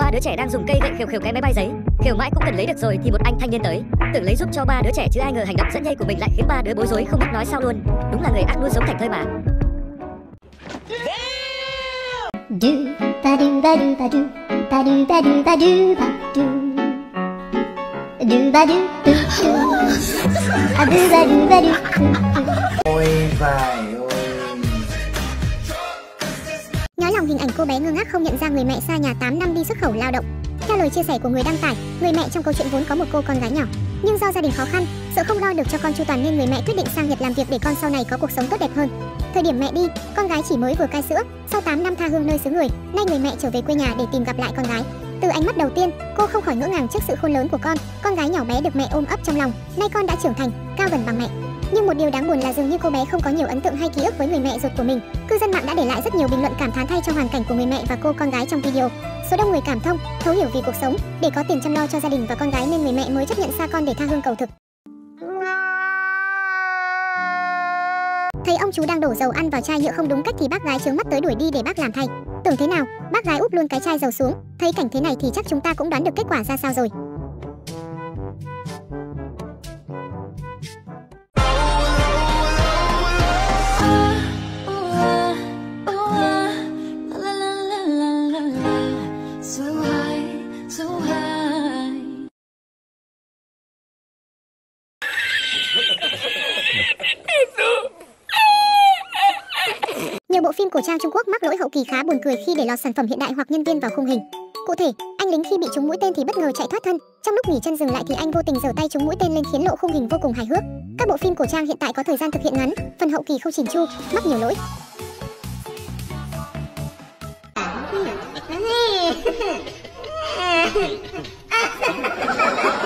ba đứa trẻ đang dùng cây gậy khều khều cái máy bay giấy. Khều mãi cũng cần lấy được rồi thì một anh thanh niên tới. Tưởng lấy giúp cho ba đứa trẻ chứ ai ngờ hành động dẫn dây của mình lại khiến ba đứa bối rối không biết nói sao luôn. Đúng là người ác luôn giống thành thơi mà. Do ba do ba do ba do ba do ba do ba do ba do do ba do do do a do ba do ba do do do Ôi vài Nỗi lòng hình ảnh cô bé ngơ ngác không nhận ra người mẹ xa nhà 8 năm đi xuất khẩu lao động. Theo lời chia sẻ của người đăng tải, người mẹ trong câu chuyện vốn có một cô con gái nhỏ, nhưng do gia đình khó khăn, sợ không lo được cho con chu toàn nên người mẹ quyết định sang Nhật làm việc để con sau này có cuộc sống tốt đẹp hơn. Thời điểm mẹ đi, con gái chỉ mới vừa cai sữa, sau 8 năm tha hương nơi xứ người, nay người mẹ trở về quê nhà để tìm gặp lại con gái. Từ ánh mắt đầu tiên, cô không khỏi ngỡ ngàng trước sự khôn lớn của con, con gái nhỏ bé được mẹ ôm ấp trong lòng, nay con đã trưởng thành, cao gần bằng mẹ. Nhưng một điều đáng buồn là dường như cô bé không có nhiều ấn tượng hay ký ức với người mẹ ruột của mình. Cư dân mạng đã để lại rất nhiều bình luận cảm thán thay cho hoàn cảnh của người mẹ và cô con gái trong video. Số đông người cảm thông, thấu hiểu vì cuộc sống, để có tiền chăm lo cho gia đình và con gái nên người mẹ mới chấp nhận xa con để tha hương cầu thực. Thấy ông chú đang đổ dầu ăn vào chai nhựa không đúng cách thì bác gái trướng mắt tới đuổi đi để bác làm thay. Tưởng thế nào, bác gái úp luôn cái chai dầu xuống. Thấy cảnh thế này thì chắc chúng ta cũng đoán được kết quả ra sao rồi. Nhiều trang Trung Quốc mắc lỗi hậu kỳ khá buồn cười khi để lọt sản phẩm hiện đại hoặc nhân viên vào khung hình. Cụ thể, anh lính khi bị trúng mũi tên thì bất ngờ chạy thoát thân, trong lúc nghỉ chân dừng lại thì anh vô tình giở tay trúng mũi tên lên khiến lộ khung hình vô cùng hài hước. Các bộ phim cổ trang hiện tại có thời gian thực hiện ngắn, phần hậu kỳ không chỉn chu, mắc nhiều lỗi.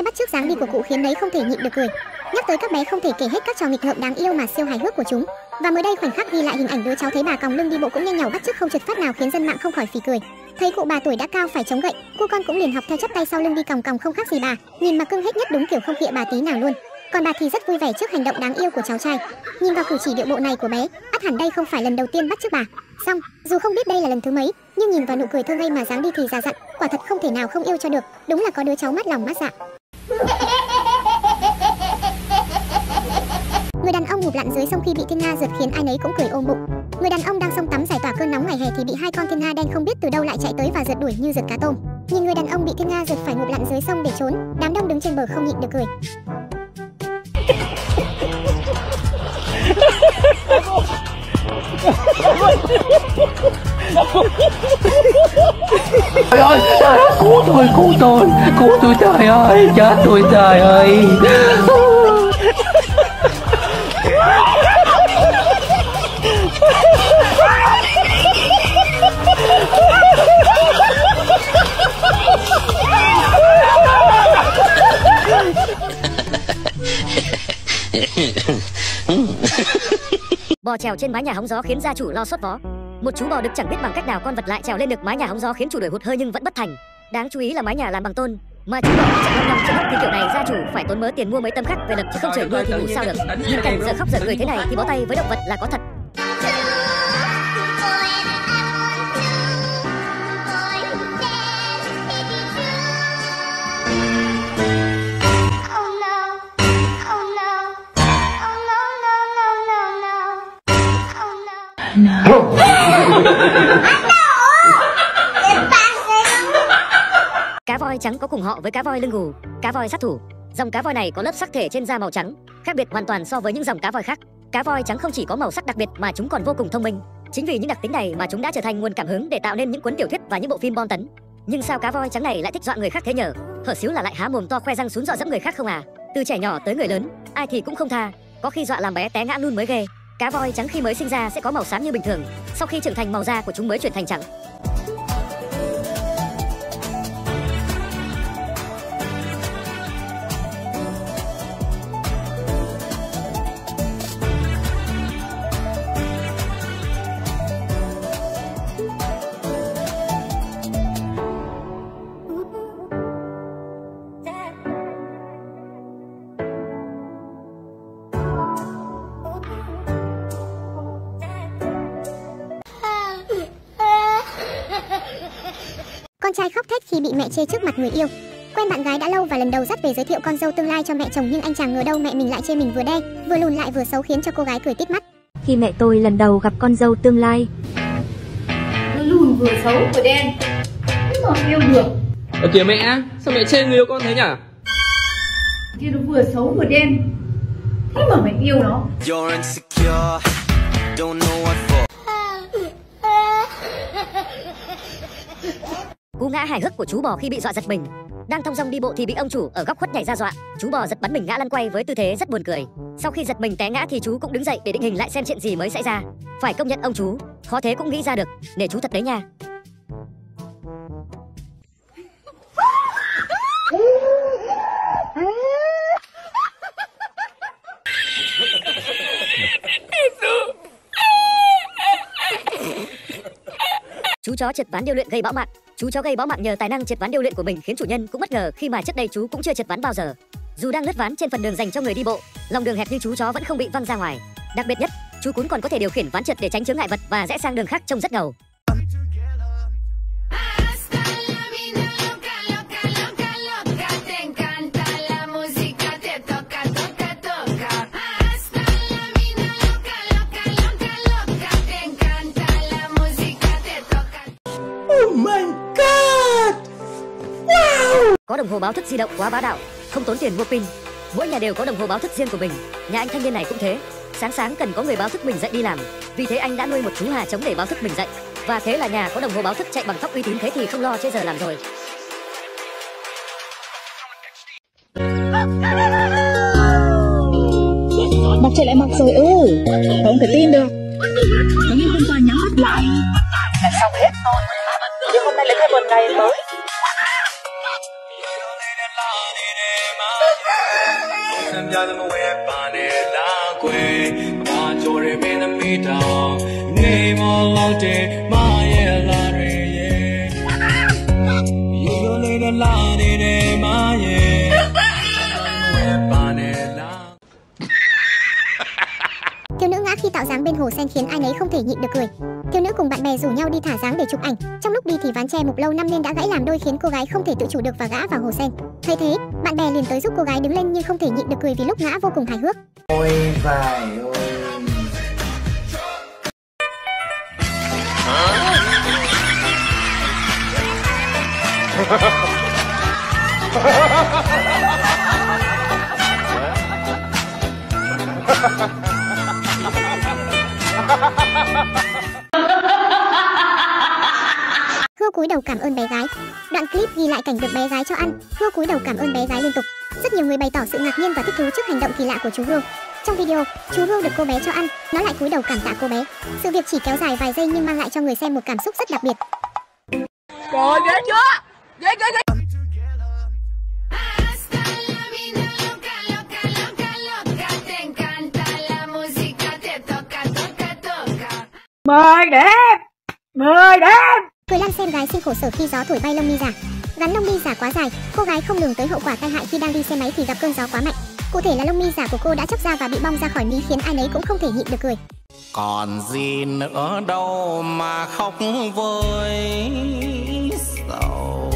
Hai bắt chước dáng đi của cụ khiến đấy không thể nhịn được cười. Nhắc tới các bé không thể kể hết các trò nghịch ngợm đáng yêu mà siêu hài hước của chúng. Và mới đây khoảnh khắc ghi lại hình ảnh đứa cháu thấy bà còng lưng đi bộ cũng nhanh nhảu bắt chước không trượt phát nào khiến dân mạng không khỏi phì cười. Thấy cụ bà tuổi đã cao phải chống gậy, cô con cũng liền học theo chắp tay sau lưng đi còng còng không khác gì bà, nhìn mà cưng hết nhất đúng kiểu không khịa bà tí nào luôn. Còn bà thì rất vui vẻ trước hành động đáng yêu của cháu trai. Nhìn vào cử chỉ điệu bộ này của bé, ắt hẳn đây không phải lần đầu tiên bắt chước bà. Xong, dù không biết đây là lần thứ mấy, nhưng nhìn vào nụ cười thơ ngây mà dáng đi thì già dặn, quả thật không thể nào không yêu cho được. Đúng là có đứa cháu mắt lòng mắt dạ. Người đàn ông ngụp lặn dưới sông khi bị thiên nga rượt khiến ai nấy cũng cười ôm bụng. Người đàn ông đang xông tắm giải tỏa cơn nóng ngày hè thì bị hai con thiên nga đen không biết từ đâu lại chạy tới và rượt đuổi như rượt cá tôm. Nhìn người đàn ông bị thiên nga rượt phải ngụp lặn dưới sông để trốn, đám đông đứng trên bờ không nhịn được cười. Trời ơi, trời ơi, cứu tôi, cứu tôi, cứu tôi trời ơi, chết tôi trời ơi. bò trèo trên mái nhà hóng gió khiến gia chủ lo sốt vó một chú bò đực chẳng biết bằng cách nào con vật lại trèo lên được mái nhà hóng gió khiến chủ đuổi hụt hơi nhưng vẫn bất thành. Đáng chú ý là mái nhà làm bằng tôn mà chú bò chạy long long trên đất thì kiểu này gia chủ phải tốn mớ tiền mua mấy tấm khắc về lập chứ không trời mưa thì ngủ sao được. nhìn cảnh giờ khóc giờ cười thế này thì bó tay với động vật là có thật. Oh no. Cá voi trắng có cùng họ với cá voi lưng gù. Cá voi sát thủ. Dòng cá voi này có lớp sắc thể trên da màu trắng, khác biệt hoàn toàn so với những dòng cá voi khác. Cá voi trắng không chỉ có màu sắc đặc biệt mà chúng còn vô cùng thông minh. Chính vì những đặc tính này mà chúng đã trở thành nguồn cảm hứng để tạo nên những cuốn tiểu thuyết và những bộ phim bom tấn. Nhưng sao cá voi trắng này lại thích dọa người khác thế nhở hở xíu là lại há mồm to khoe răng xuống dọa dẫm người khác không à? Từ trẻ nhỏ tới người lớn, ai thì cũng không tha. Có khi dọa làm bé té ngã luôn mới ghê cá voi trắng khi mới sinh ra sẽ có màu xám như bình thường. Sau khi trưởng thành, màu da của chúng mới chuyển thành trắng. Trai khóc thét khi bị mẹ chê trước mặt người yêu. Quen bạn gái đã lâu và lần đầu dắt về giới thiệu con dâu tương lai cho mẹ chồng nhưng anh chàng ngờ đâu mẹ mình lại chê mình vừa đen, vừa lùn lại vừa xấu khiến cho cô gái cười tít mắt. Khi mẹ tôi lần đầu gặp con dâu tương lai, Nó lùn vừa xấu vừa đen. Nhưng mà yêu được. Ở kìa mẹ, sao mẹ chê người yêu con thế nhỉ? Kia nó vừa xấu vừa đen. Thế mà mày yêu nó Cú ngã hài hước của chú bò khi bị dọa giật mình. Đang thong dong đi bộ thì bị ông chủ ở góc khuất nhảy ra dọa. Chú bò giật bắn mình ngã lăn quay với tư thế rất buồn cười. Sau khi giật mình té ngã thì chú cũng đứng dậy để định hình lại xem chuyện gì mới xảy ra. Phải công nhận ông chú, khó thế cũng nghĩ ra được, nể chú thật đấy nha. Chú chó trượt ván điêu luyện gây bão mạng. Chú chó gây bão mạng nhờ tài năng triệt ván điêu luyện của mình khiến chủ nhân cũng bất ngờ khi mà trước đây chú cũng chưa triệt ván bao giờ. Dù đang lướt ván trên phần đường dành cho người đi bộ, lòng đường hẹp nhưng chú chó vẫn không bị văng ra ngoài. Đặc biệt nhất, chú cún còn có thể điều khiển ván trượt để tránh chướng ngại vật và rẽ sang đường khác trông rất ngầu. Có đồng hồ báo thức di động quá bá đạo, không tốn tiền mua pin. Mỗi nhà đều có đồng hồ báo thức riêng của mình. Nhà anh thanh niên này cũng thế. Sáng sáng cần có người báo thức mình dậy đi làm. Vì thế anh đã nuôi một chú hà trống để báo thức mình dậy. Và thế là nhà có đồng hồ báo thức chạy bằng tóc uy tín thế thì không lo chơi giờ làm rồi. Mặt trời lại mọc rồi ư Không thể tin được Giống như hôm qua nhắm mắt lại Là xong hết thôi Nhưng hôm nay lại thêm một ngày mới Thiếu nữ ngã khi tạo dáng bên hồ sen khiến ai nấy không thể nhịn được cười. Thiếu nữ cùng bạn bè rủ nhau đi thả dáng để chụp ảnh. Trong lúc đi thì ván tre mục lâu năm nên đã gãy làm đôi khiến cô gái không thể tự chủ được và gã vào hồ sen. Thấy thế, bạn bè liền tới giúp cô gái đứng lên nhưng không thể nhịn được cười vì lúc ngã vô cùng hài hước. Ôi vải ôi Hưa cúi đầu cảm ơn bé gái. Đoạn clip ghi lại cảnh được bé gái cho ăn. Hưa cúi đầu cảm ơn bé gái liên tục. Rất nhiều người bày tỏ sự ngạc nhiên và thích thú trước hành động kỳ lạ của chú Hương. Trong video, chú Hương được cô bé cho ăn, nó lại cúi đầu cảm tạ cô bé. Sự việc chỉ kéo dài vài giây nhưng mang lại cho người xem một cảm xúc rất đặc biệt. Rồi ghê chưa Ghê ghê ghê Mời đẹp Mời đẹp Cười lăn xem gái sinh khổ sở khi gió thổi bay lông mi giả. Gắn lông mi giả quá dài, cô gái không lường tới hậu quả tai hại khi đang đi xe máy thì gặp cơn gió quá mạnh. Cụ thể là lông mi giả của cô đã chóc ra và bị bong ra khỏi mí khiến ai nấy cũng không thể nhịn được cười. Còn gì nữa đâu mà khóc với sầu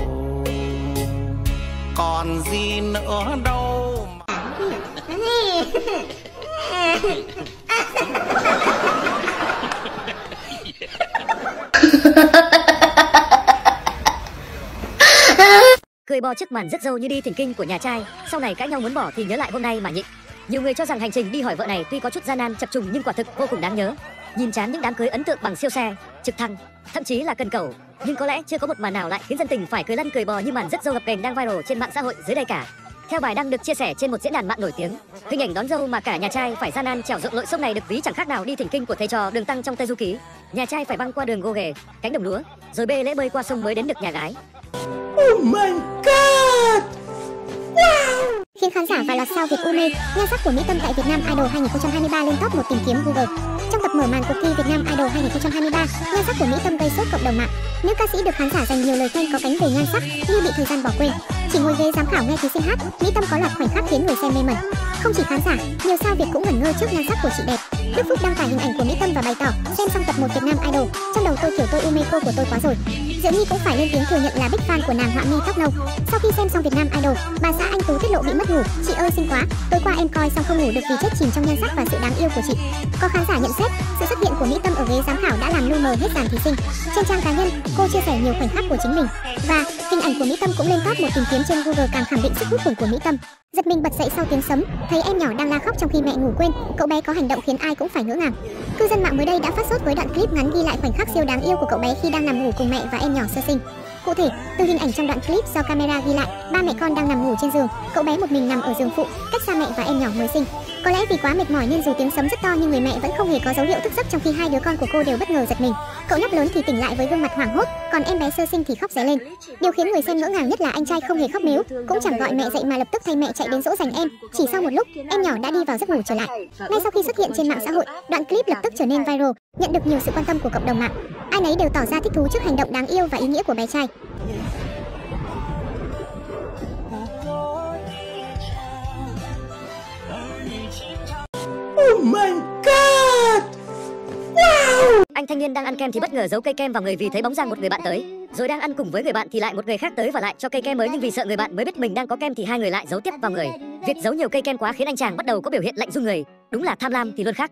Còn gì nữa đâu mà Cười bo trước màn rất dâu như đi thỉnh kinh của nhà trai, sau này cãi nhau muốn bỏ thì nhớ lại hôm nay mà nhịn. Nhiều người cho rằng hành trình đi hỏi vợ này tuy có chút gian nan chập trùng nhưng quả thực vô cùng đáng nhớ. Nhìn chán những đám cưới ấn tượng bằng siêu xe, trực thăng, thậm chí là cần cầu, nhưng có lẽ chưa có một màn nào lại khiến dân tình phải cười lăn cười bò như màn rất dâu gập ghềnh đang viral trên mạng xã hội dưới đây cả. Theo bài đăng được chia sẻ trên một diễn đàn mạng nổi tiếng, hình ảnh đón dâu mà cả nhà trai phải gian nan trèo dựng lội sông này được ví chẳng khác nào đi thỉnh kinh của thầy trò đường tăng trong Tây Du Ký. Nhà trai phải băng qua đường gô ghề, cánh đồng lúa, rồi bê lễ bơi qua sông mới đến được nhà gái. Oh khiến khán giả và loạt sao Việt Ume, nhan sắc của Mỹ Tâm tại Việt Nam Idol 2023 lên top 1 tìm kiếm Google. Trong tập mở màn cuộc thi Việt Nam Idol 2023, nhan sắc của Mỹ Tâm gây sốt cộng đồng mạng. Nữ ca sĩ được khán giả dành nhiều lời khen có cánh về nhan sắc như bị thời gian bỏ quên. Chỉ ngồi ghế giám khảo nghe thí sinh hát, Mỹ Tâm có loạt khoảnh khắc khiến người xem mê mẩn. Không chỉ khán giả, nhiều sao Việt cũng ngẩn ngơ trước nhan sắc của chị đẹp. Đức Phúc đăng tải hình ảnh của Mỹ Tâm và bày tỏ, xem xong tập 1 Việt Nam Idol, trong đầu tôi kiểu tôi yêu mấy cô của tôi quá rồi. Diệu Nhi cũng phải lên tiếng thừa nhận là big fan của nàng họa mi tóc nâu. Sau khi xem xong Việt Nam Idol, bà xã anh Tú tiết lộ bị mất ngủ. Chị ơi xinh quá, tối qua em coi xong không ngủ được vì chết chìm trong nhan sắc và sự đáng yêu của chị. Có khán giả nhận xét, sự xuất hiện của Mỹ Tâm ở ghế giám khảo đã làm lu mờ hết dàn thí sinh. Trên trang cá nhân, cô chia sẻ nhiều khoảnh khắc của chính mình và hình ảnh của Mỹ Tâm cũng lên top một tìm kiếm trên Google càng khẳng định sức hút khủng của Mỹ Tâm. Giật mình bật dậy sau tiếng sấm, thấy em nhỏ đang la khóc trong khi mẹ ngủ quên, cậu bé có hành động khiến ai cũng phải ngỡ ngàng. Cư dân mạng mới đây đã phát sốt với đoạn clip ngắn ghi lại khoảnh khắc siêu đáng yêu của cậu bé khi đang nằm ngủ cùng mẹ và em nhỏ sơ sinh. Cụ thể, từ hình ảnh trong đoạn clip do camera ghi lại, ba mẹ con đang nằm ngủ trên giường, cậu bé một mình nằm ở giường phụ, cách xa mẹ và em nhỏ mới sinh. Có lẽ vì quá mệt mỏi nên dù tiếng sấm rất to nhưng người mẹ vẫn không hề có dấu hiệu thức giấc trong khi hai đứa con của cô đều bất ngờ giật mình. Cậu nhóc lớn thì tỉnh lại với gương mặt hoảng hốt, còn em bé sơ sinh thì khóc ré lên. Điều khiến người xem ngỡ ngàng nhất là anh trai không hề khóc mếu, cũng chẳng gọi mẹ dậy mà lập tức thay mẹ chạy đến dỗ dành em. Chỉ sau một lúc, em nhỏ đã đi vào giấc ngủ trở lại. Ngay sau khi xuất hiện trên mạng xã hội, đoạn clip lập tức trở nên viral, nhận được nhiều sự quan tâm của cộng đồng mạng. Ai nấy đều tỏ ra thích thú trước hành động đáng yêu và ý nghĩa của bé trai. Oh my god Anh thanh niên đang ăn kem thì bất ngờ giấu cây kem vào người vì thấy bóng dáng một người bạn tới. Rồi đang ăn cùng với người bạn thì lại một người khác tới và lại cho cây kem mới nhưng vì sợ người bạn mới biết mình đang có kem thì hai người lại giấu tiếp vào người. Việc giấu nhiều cây kem quá khiến anh chàng bắt đầu có biểu hiện lạnh run người. Đúng là tham lam thì luôn khác.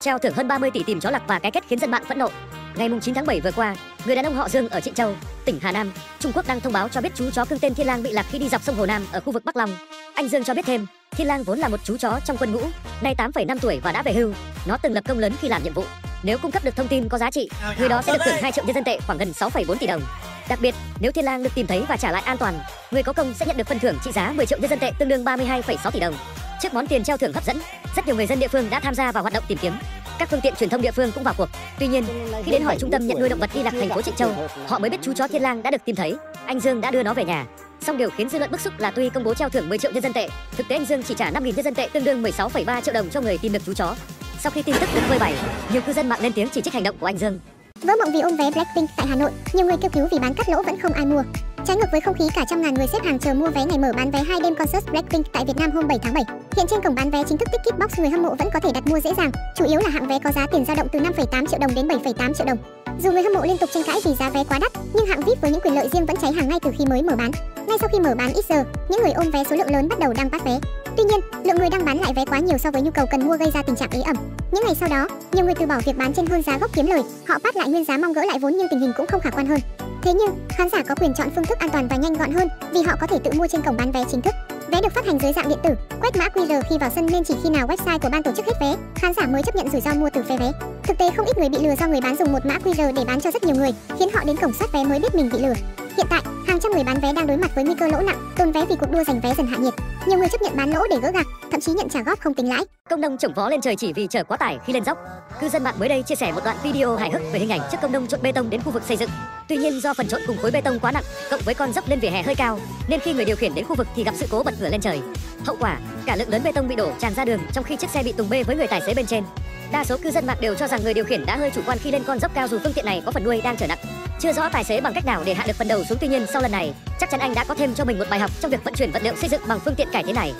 Treo thưởng hơn 30 tỷ tìm chó lạc và cái kết khiến dân mạng phẫn nộ. Ngày 9 tháng 7 vừa qua, người đàn ông họ Dương ở Trịnh Châu, tỉnh Hà Nam, Trung Quốc đang thông báo cho biết chú chó cưng tên Thiên Lang bị lạc khi đi dọc sông Hồ Nam ở khu vực Bắc Long. Anh Dương cho biết thêm, Thiên Lang vốn là một chú chó trong quân ngũ, nay 8,5 tuổi và đã về hưu. Nó từng lập công lớn khi làm nhiệm vụ. Nếu cung cấp được thông tin có giá trị, người đó sẽ được thưởng 2 triệu nhân dân tệ khoảng gần 6,4 tỷ đồng. Đặc biệt, nếu Thiên Lang được tìm thấy và trả lại an toàn, người có công sẽ nhận được phần thưởng trị giá 10 triệu nhân dân tệ tương đương 32,6 tỷ đồng. Trước món tiền treo thưởng hấp dẫn, rất nhiều người dân địa phương đã tham gia vào hoạt động tìm kiếm. Các phương tiện truyền thông địa phương cũng vào cuộc. Tuy nhiên, khi đến hỏi trung tâm nhận nuôi động vật y lạc thành phố Trịnh Châu, họ mới biết chú chó Thiên Lang đã được tìm thấy. Anh Dương đã đưa nó về nhà. Song điều khiến dư luận bức xúc là tuy công bố treo thưởng 10 triệu nhân dân tệ, thực tế anh Dương chỉ trả 5.000 nhân dân tệ tương đương 16,3 triệu đồng cho người tìm được chú chó. Sau khi tin tức được phơi bày, nhiều cư dân mạng lên tiếng chỉ trích hành động của anh Dương. Vỡ mộng vì ôm vé Blackpink tại Hà Nội, nhiều người kêu cứu vì bán cắt lỗ vẫn không ai mua. Trái ngược với không khí cả trăm ngàn người xếp hàng chờ mua vé ngày mở bán vé hai đêm concert Blackpink tại Việt Nam hôm 7 tháng 7. Hiện trên cổng bán vé chính thức Ticketbox người hâm mộ vẫn có thể đặt mua dễ dàng, chủ yếu là hạng vé có giá tiền dao động từ 5,8 triệu đồng đến 7,8 triệu đồng. Dù người hâm mộ liên tục tranh cãi vì giá vé quá đắt, nhưng hạng VIP với những quyền lợi riêng vẫn cháy hàng ngay từ khi mới mở bán. Ngay sau khi mở bán ít giờ, những người ôm vé số lượng lớn bắt đầu đăng phát vé. Tuy nhiên, lượng người đang bán lại vé quá nhiều so với nhu cầu cần mua gây ra tình trạng ế ẩm. Những ngày sau đó, nhiều người từ bỏ việc bán trên hơn giá gốc kiếm lời, họ bắt lại nguyên giá mong gỡ lại vốn nhưng tình hình cũng không khả quan hơn. Thế nhưng, khán giả có quyền chọn phương thức an toàn và nhanh gọn hơn vì họ có thể tự mua trên cổng bán vé chính thức. Vé được phát hành dưới dạng điện tử, quét mã QR khi vào sân nên chỉ khi nào website của ban tổ chức hết vé, khán giả mới chấp nhận rủi ro mua từ phe vé. Thực tế không ít người bị lừa do người bán dùng một mã QR để bán cho rất nhiều người, khiến họ đến cổng soát vé mới biết mình bị lừa. Hiện tại, hàng trăm người bán vé đang đối mặt với nguy cơ lỗ nặng, tồn vé vì cuộc đua giành vé dần hạ nhiệt. Nhiều người chấp nhận bán lỗ để gỡ gạc, thậm chí nhận trả góp không tính lãi. Công nông chổng vó lên trời chỉ vì chở quá tải khi lên dốc. Cư dân mạng mới đây chia sẻ một đoạn video hài hước về hình ảnh chiếc công nông trộn bê tông đến khu vực xây dựng. Tuy nhiên do phần trộn cùng khối bê tông quá nặng, cộng với con dốc lên vỉa hè hơi cao, nên khi người điều khiển đến khu vực thì gặp sự cố bật ngửa lên trời. Hậu quả, cả lượng lớn bê tông bị đổ tràn ra đường trong khi chiếc xe bị tùng bê với người tài xế bên trên. Đa số cư dân mạng đều cho rằng người điều khiển đã hơi chủ quan khi lên con dốc cao dù phương tiện này có phần đuôi đang chở nặng. Chưa rõ tài xế bằng cách nào để hạ được phần đầu xuống tuy nhiên sau lần này, chắc chắn anh đã có thêm cho mình một bài học trong việc vận chuyển vật liệu xây dựng bằng phương tiện cải tiến này.